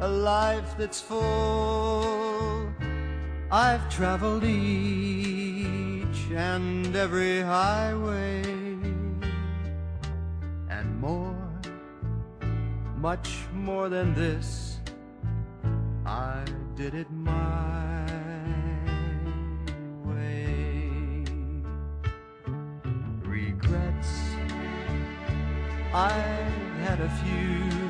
a life that's full. I've traveled each and every highway and more, much more than this. I did it my way. Regrets, I had a few,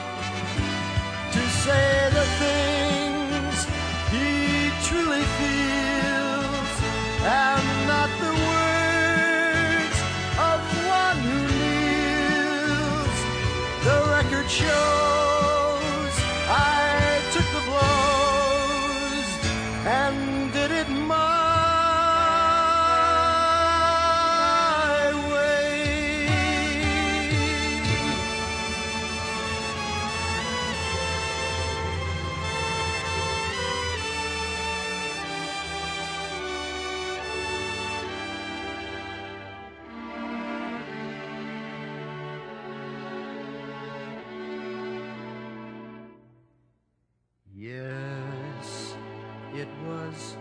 say the things he truly feels, and not the words of one who kneels. The record shows it was